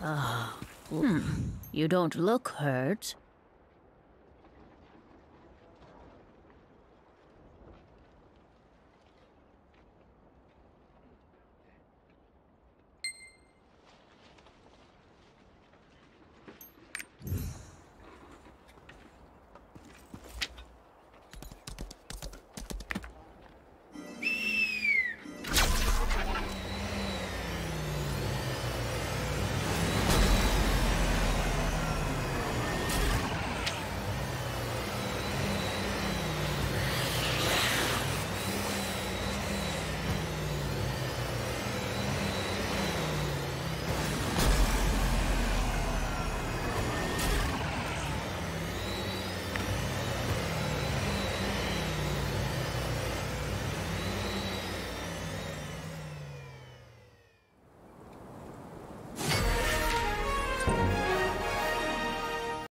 Ah, hmm. You don't look hurt.